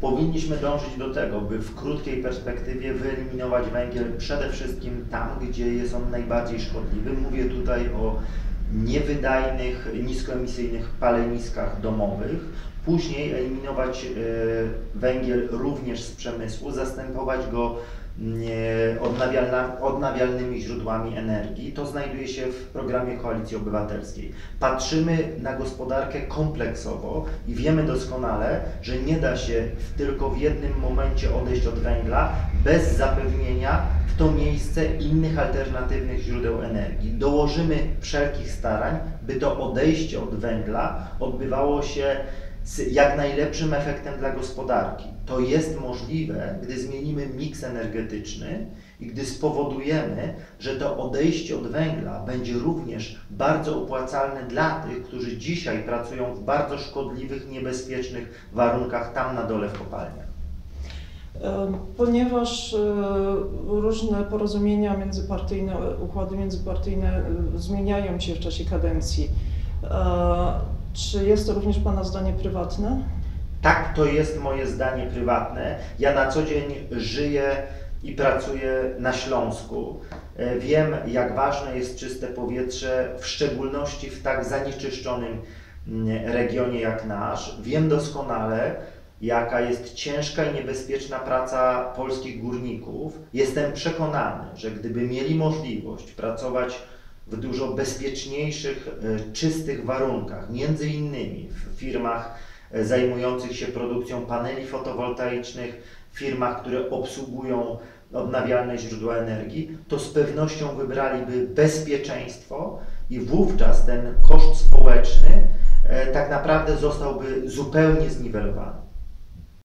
Powinniśmy dążyć do tego, by w krótkiej perspektywie wyeliminować węgiel przede wszystkim tam, gdzie jest on najbardziej szkodliwy. Mówię tutaj o niewydajnych, niskoemisyjnych paleniskach domowych. Później eliminować e, węgiel również z przemysłu, zastępować go odnawialnymi źródłami energii. To znajduje się w programie Koalicji Obywatelskiej. Patrzymy na gospodarkę kompleksowo i wiemy doskonale, że nie da się w tylko w jednym momencie odejść od węgla bez zapewnienia w to miejsce innych alternatywnych źródeł energii. Dołożymy wszelkich starań, by to odejście od węgla odbywało się z jak najlepszym efektem dla gospodarki. To jest możliwe, gdy zmienimy miks energetyczny i gdy spowodujemy, że to odejście od węgla będzie również bardzo opłacalne dla tych, którzy dzisiaj pracują w bardzo szkodliwych, niebezpiecznych warunkach tam na dole w kopalniach. Ponieważ e, różne porozumienia międzypartyjne, układy międzypartyjne e, zmieniają się w czasie kadencji, e, czy jest to również Pana zdanie prywatne? Tak, to jest moje zdanie prywatne. Ja na co dzień żyję i pracuję na Śląsku. E, wiem, jak ważne jest czyste powietrze, w szczególności w tak zanieczyszczonym mm, regionie jak nasz. Wiem doskonale, jaka jest ciężka i niebezpieczna praca polskich górników. Jestem przekonany, że gdyby mieli możliwość pracować w dużo bezpieczniejszych, e, czystych warunkach, między innymi w firmach e, zajmujących się produkcją paneli fotowoltaicznych, firmach, które obsługują odnawialne źródła energii, to z pewnością wybraliby bezpieczeństwo i wówczas ten koszt społeczny e, tak naprawdę zostałby zupełnie zniwelowany.